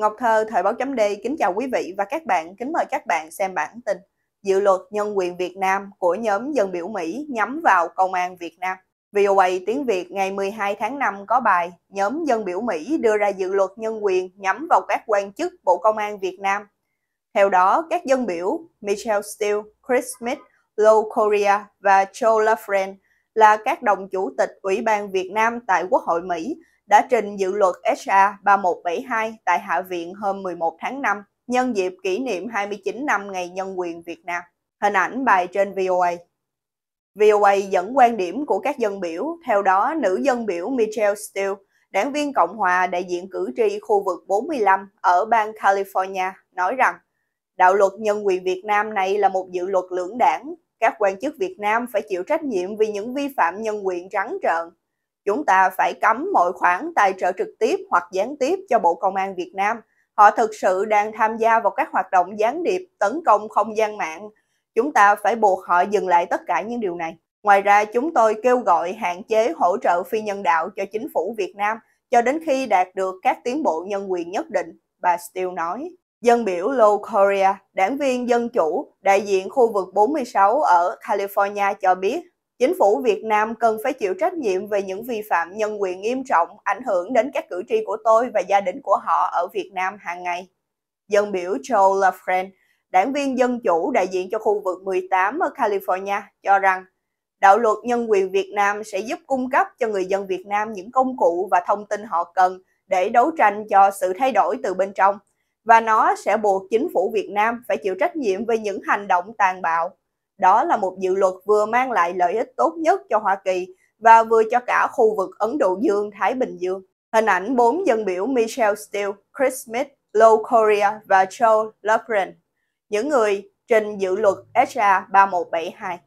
Ngọc Thơ, Thời báo chấm D, kính chào quý vị và các bạn, kính mời các bạn xem bản tin Dự luật nhân quyền Việt Nam của nhóm dân biểu Mỹ nhắm vào công an Việt Nam. VOA tiếng Việt ngày 12 tháng 5 có bài Nhóm dân biểu Mỹ đưa ra dự luật nhân quyền nhắm vào các quan chức Bộ Công an Việt Nam. Theo đó, các dân biểu Michelle Steele, Chris Smith, Lou Korea và Joe LaFrance là các đồng chủ tịch Ủy ban Việt Nam tại Quốc hội Mỹ đã trình dự luật HR 3172 tại Hạ viện hôm 11 tháng 5 nhân dịp kỷ niệm 29 năm Ngày Nhân quyền Việt Nam. Hình ảnh bài trên VOA. VOA dẫn quan điểm của các dân biểu, theo đó nữ dân biểu Michelle Steele, đảng viên Cộng hòa đại diện cử tri khu vực 45 ở bang California, nói rằng đạo luật nhân quyền Việt Nam này là một dự luật lưỡng đảng. Các quan chức Việt Nam phải chịu trách nhiệm vì những vi phạm nhân quyền trắng trợn Chúng ta phải cấm mọi khoản tài trợ trực tiếp hoặc gián tiếp cho Bộ Công an Việt Nam. Họ thực sự đang tham gia vào các hoạt động gián điệp tấn công không gian mạng. Chúng ta phải buộc họ dừng lại tất cả những điều này. Ngoài ra, chúng tôi kêu gọi hạn chế hỗ trợ phi nhân đạo cho chính phủ Việt Nam cho đến khi đạt được các tiến bộ nhân quyền nhất định, bà Steele nói. Dân biểu Low Korea, đảng viên Dân Chủ, đại diện khu vực 46 ở California cho biết Chính phủ Việt Nam cần phải chịu trách nhiệm về những vi phạm nhân quyền nghiêm trọng ảnh hưởng đến các cử tri của tôi và gia đình của họ ở Việt Nam hàng ngày. Dân biểu Joe LaFrance, đảng viên Dân Chủ đại diện cho khu vực 18 ở California, cho rằng đạo luật nhân quyền Việt Nam sẽ giúp cung cấp cho người dân Việt Nam những công cụ và thông tin họ cần để đấu tranh cho sự thay đổi từ bên trong, và nó sẽ buộc chính phủ Việt Nam phải chịu trách nhiệm về những hành động tàn bạo đó là một dự luật vừa mang lại lợi ích tốt nhất cho Hoa Kỳ và vừa cho cả khu vực Ấn Độ Dương-Thái Bình Dương. Hình ảnh bốn dân biểu Michelle Steele, Chris Smith, Lou Correa và Joe LaFrance, những người trình dự luật HR 3172.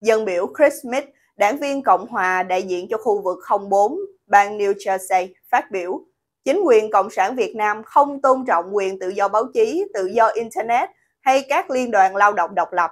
Dân biểu Chris Smith, đảng viên Cộng hòa đại diện cho khu vực 04, bang New Jersey, phát biểu Chính quyền Cộng sản Việt Nam không tôn trọng quyền tự do báo chí, tự do Internet hay các liên đoàn lao động độc lập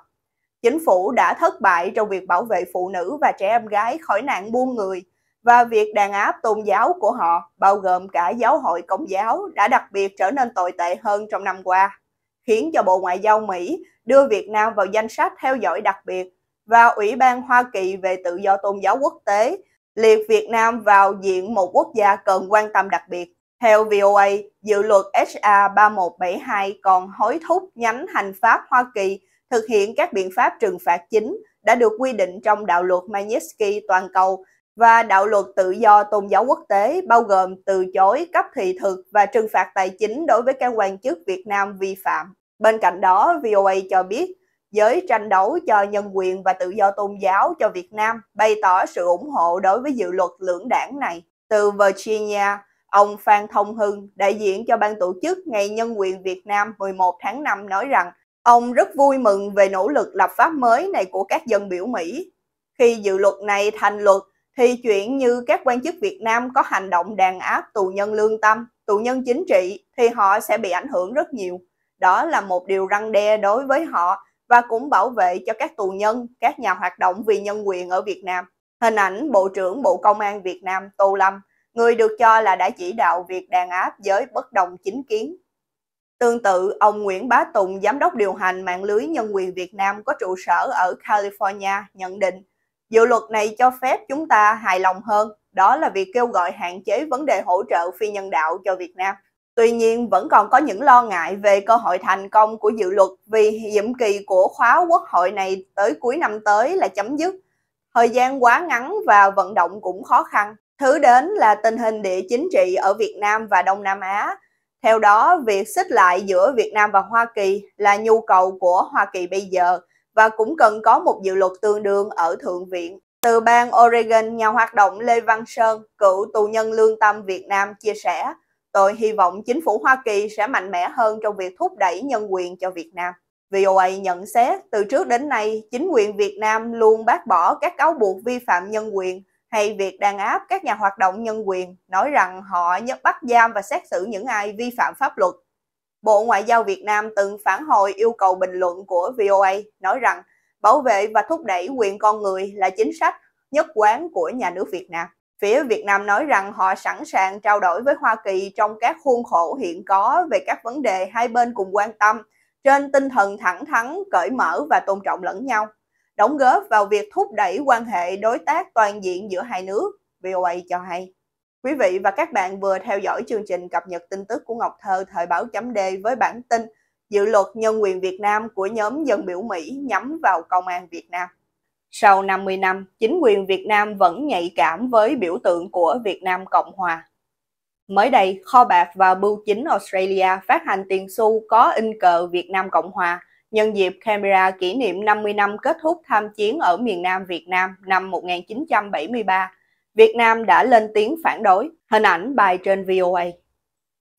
Chính phủ đã thất bại trong việc bảo vệ phụ nữ và trẻ em gái khỏi nạn buôn người và việc đàn áp tôn giáo của họ, bao gồm cả giáo hội công giáo, đã đặc biệt trở nên tồi tệ hơn trong năm qua, khiến cho Bộ Ngoại giao Mỹ đưa Việt Nam vào danh sách theo dõi đặc biệt và Ủy ban Hoa Kỳ về tự do tôn giáo quốc tế liệt Việt Nam vào diện một quốc gia cần quan tâm đặc biệt. Theo VOA, dự luật HR 3172 còn hối thúc nhánh hành pháp Hoa Kỳ thực hiện các biện pháp trừng phạt chính đã được quy định trong đạo luật Magnitsky toàn cầu và đạo luật tự do tôn giáo quốc tế bao gồm từ chối cấp thị thực và trừng phạt tài chính đối với các quan chức Việt Nam vi phạm. Bên cạnh đó, VOA cho biết giới tranh đấu cho nhân quyền và tự do tôn giáo cho Việt Nam bày tỏ sự ủng hộ đối với dự luật lưỡng đảng này. Từ Virginia, ông Phan Thông Hưng, đại diện cho ban tổ chức Ngày Nhân quyền Việt Nam 11 tháng 5 nói rằng Ông rất vui mừng về nỗ lực lập pháp mới này của các dân biểu Mỹ. Khi dự luật này thành luật, thì chuyện như các quan chức Việt Nam có hành động đàn áp tù nhân lương tâm, tù nhân chính trị thì họ sẽ bị ảnh hưởng rất nhiều. Đó là một điều răng đe đối với họ và cũng bảo vệ cho các tù nhân, các nhà hoạt động vì nhân quyền ở Việt Nam. Hình ảnh Bộ trưởng Bộ Công an Việt Nam Tô Lâm, người được cho là đã chỉ đạo việc đàn áp giới bất đồng chính kiến Tương tự, ông Nguyễn Bá Tùng, giám đốc điều hành mạng lưới nhân quyền Việt Nam có trụ sở ở California, nhận định dự luật này cho phép chúng ta hài lòng hơn, đó là việc kêu gọi hạn chế vấn đề hỗ trợ phi nhân đạo cho Việt Nam. Tuy nhiên, vẫn còn có những lo ngại về cơ hội thành công của dự luật vì nhiệm kỳ của khóa quốc hội này tới cuối năm tới là chấm dứt. Thời gian quá ngắn và vận động cũng khó khăn. Thứ đến là tình hình địa chính trị ở Việt Nam và Đông Nam Á theo đó, việc xích lại giữa Việt Nam và Hoa Kỳ là nhu cầu của Hoa Kỳ bây giờ và cũng cần có một dự luật tương đương ở Thượng viện. Từ bang Oregon, nhà hoạt động Lê Văn Sơn, cựu tù nhân lương tâm Việt Nam chia sẻ, tôi hy vọng chính phủ Hoa Kỳ sẽ mạnh mẽ hơn trong việc thúc đẩy nhân quyền cho Việt Nam. VOA nhận xét, từ trước đến nay, chính quyền Việt Nam luôn bác bỏ các cáo buộc vi phạm nhân quyền hay việc đàn áp các nhà hoạt động nhân quyền nói rằng họ nhất bắt giam và xét xử những ai vi phạm pháp luật. Bộ Ngoại giao Việt Nam từng phản hồi yêu cầu bình luận của VOA nói rằng bảo vệ và thúc đẩy quyền con người là chính sách nhất quán của nhà nước Việt Nam. Phía Việt Nam nói rằng họ sẵn sàng trao đổi với Hoa Kỳ trong các khuôn khổ hiện có về các vấn đề hai bên cùng quan tâm, trên tinh thần thẳng thắn, cởi mở và tôn trọng lẫn nhau, đóng góp vào việc thúc đẩy quan hệ đối tác toàn diện giữa hai nước, VOA cho hay. Quý vị và các bạn vừa theo dõi chương trình cập nhật tin tức của Ngọc Thơ thời báo chấm D với bản tin Dự luật nhân quyền Việt Nam của nhóm dân biểu Mỹ nhắm vào công an Việt Nam. Sau 50 năm, chính quyền Việt Nam vẫn nhạy cảm với biểu tượng của Việt Nam Cộng Hòa. Mới đây, kho bạc và bưu chính Australia phát hành tiền xu có in cờ Việt Nam Cộng Hòa nhân dịp Canberra kỷ niệm 50 năm kết thúc tham chiến ở miền Nam Việt Nam năm 1973. Việt Nam đã lên tiếng phản đối. Hình ảnh bài trên VOA.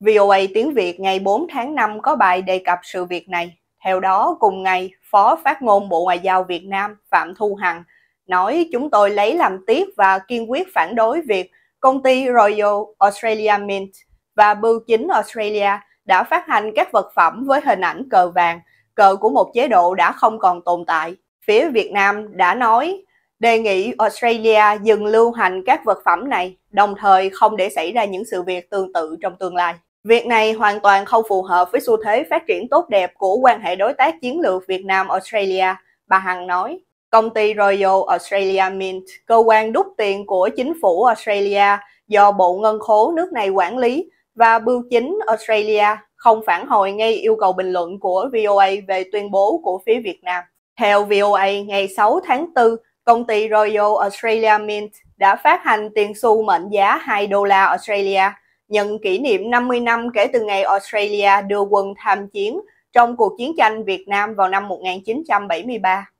VOA tiếng Việt ngày 4 tháng 5 có bài đề cập sự việc này. Theo đó, cùng ngày, Phó Phát ngôn Bộ Ngoại giao Việt Nam Phạm Thu Hằng nói chúng tôi lấy làm tiếc và kiên quyết phản đối việc công ty Royal Australia Mint và Bưu chính Australia đã phát hành các vật phẩm với hình ảnh cờ vàng, cờ của một chế độ đã không còn tồn tại. Phía Việt Nam đã nói đề nghị Australia dừng lưu hành các vật phẩm này, đồng thời không để xảy ra những sự việc tương tự trong tương lai. Việc này hoàn toàn không phù hợp với xu thế phát triển tốt đẹp của quan hệ đối tác chiến lược Việt Nam-Australia, bà Hằng nói. Công ty Royal Australia Mint, cơ quan đúc tiền của chính phủ Australia do Bộ Ngân khố nước này quản lý, và Bưu chính Australia không phản hồi ngay yêu cầu bình luận của VOA về tuyên bố của phía Việt Nam. Theo VOA, ngày 6 tháng 4, công ty Royal Australia Mint đã phát hành tiền xu mệnh giá 2 đô la Australia nhận kỷ niệm 50 năm kể từ ngày Australia đưa quân tham chiến trong cuộc chiến tranh Việt Nam vào năm 1973,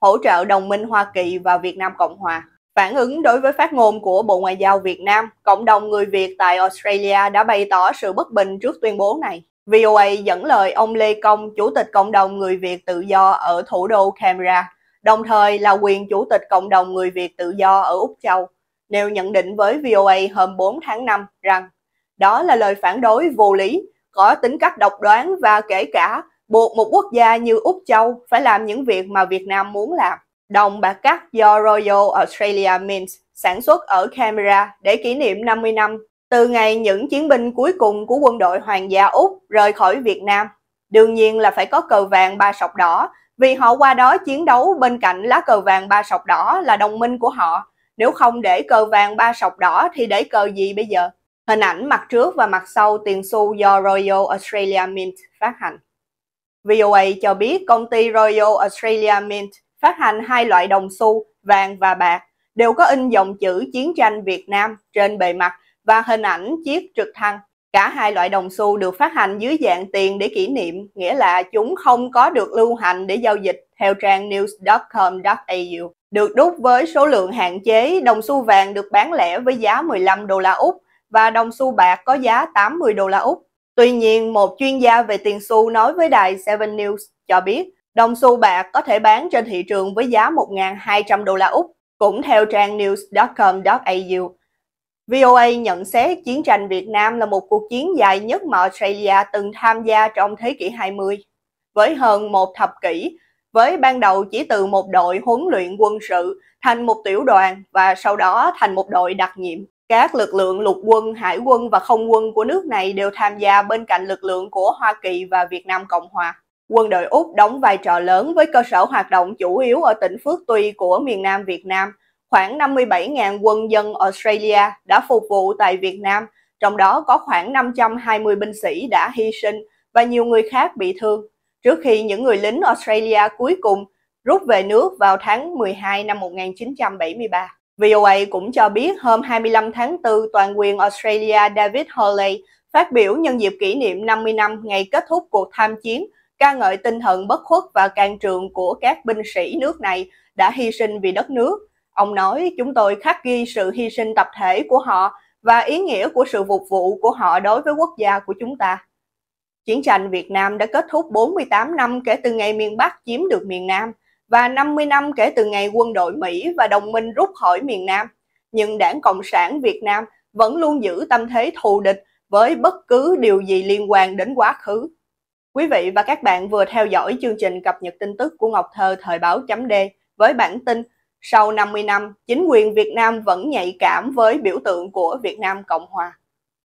hỗ trợ đồng minh Hoa Kỳ và Việt Nam Cộng Hòa. Phản ứng đối với phát ngôn của Bộ Ngoại giao Việt Nam, cộng đồng người Việt tại Australia đã bày tỏ sự bất bình trước tuyên bố này. VOA dẫn lời ông Lê Công, Chủ tịch Cộng đồng Người Việt Tự do ở thủ đô Canberra, đồng thời là quyền Chủ tịch Cộng đồng Người Việt Tự do ở Úc Châu, nêu nhận định với VOA hôm 4 tháng 5 rằng đó là lời phản đối vô lý, có tính cách độc đoán và kể cả buộc một quốc gia như Úc Châu phải làm những việc mà Việt Nam muốn làm. Đồng bạc cắt do Royal Australia Mint sản xuất ở Canberra để kỷ niệm 50 năm từ ngày những chiến binh cuối cùng của quân đội Hoàng gia Úc rời khỏi Việt Nam. Đương nhiên là phải có cờ vàng ba sọc đỏ, vì họ qua đó chiến đấu bên cạnh lá cờ vàng ba sọc đỏ là đồng minh của họ. Nếu không để cờ vàng ba sọc đỏ thì để cờ gì bây giờ? Hình ảnh mặt trước và mặt sau tiền xu do Royal Australia Mint phát hành. VOA cho biết công ty Royal Australia Mint phát hành hai loại đồng xu, vàng và bạc, đều có in dòng chữ chiến tranh Việt Nam trên bề mặt và hình ảnh chiếc trực thăng. Cả hai loại đồng xu được phát hành dưới dạng tiền để kỷ niệm, nghĩa là chúng không có được lưu hành để giao dịch theo trang news.com.au. Được đúc với số lượng hạn chế, đồng xu vàng được bán lẻ với giá 15 đô la Úc và đồng xu bạc có giá 80 đô la Úc. Tuy nhiên, một chuyên gia về tiền xu nói với đài 7 News cho biết đồng xu bạc có thể bán trên thị trường với giá 1.200 đô la Úc, cũng theo trang news.com.au. VOA nhận xét chiến tranh Việt Nam là một cuộc chiến dài nhất mà Australia từng tham gia trong thế kỷ 20. Với hơn một thập kỷ, với ban đầu chỉ từ một đội huấn luyện quân sự thành một tiểu đoàn và sau đó thành một đội đặc nhiệm. Các lực lượng lục quân, hải quân và không quân của nước này đều tham gia bên cạnh lực lượng của Hoa Kỳ và Việt Nam Cộng Hòa. Quân đội Úc đóng vai trò lớn với cơ sở hoạt động chủ yếu ở tỉnh Phước Tuy của miền Nam Việt Nam. Khoảng 57.000 quân dân Australia đã phục vụ tại Việt Nam, trong đó có khoảng 520 binh sĩ đã hy sinh và nhiều người khác bị thương, trước khi những người lính Australia cuối cùng rút về nước vào tháng 12 năm 1973. VOA cũng cho biết hôm 25 tháng 4, toàn quyền Australia David Hurley phát biểu nhân dịp kỷ niệm 50 năm ngày kết thúc cuộc tham chiến, ca ngợi tinh thần bất khuất và can trường của các binh sĩ nước này đã hy sinh vì đất nước. Ông nói, chúng tôi khắc ghi sự hy sinh tập thể của họ và ý nghĩa của sự phục vụ của họ đối với quốc gia của chúng ta. Chiến tranh Việt Nam đã kết thúc 48 năm kể từ ngày miền Bắc chiếm được miền Nam – và 50 năm kể từ ngày quân đội Mỹ và đồng minh rút khỏi miền Nam, nhưng đảng Cộng sản Việt Nam vẫn luôn giữ tâm thế thù địch với bất cứ điều gì liên quan đến quá khứ. Quý vị và các bạn vừa theo dõi chương trình cập nhật tin tức của Ngọc Thơ thời báo chấm D với bản tin Sau 50 năm, chính quyền Việt Nam vẫn nhạy cảm với biểu tượng của Việt Nam Cộng Hòa.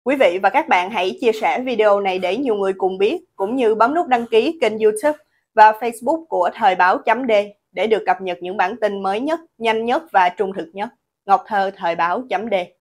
Quý vị và các bạn hãy chia sẻ video này để nhiều người cùng biết, cũng như bấm nút đăng ký kênh youtube và facebook của Thời báo chấm D để được cập nhật những bản tin mới nhất, nhanh nhất và trung thực nhất. Ngọc Thơ Thời báo chấm D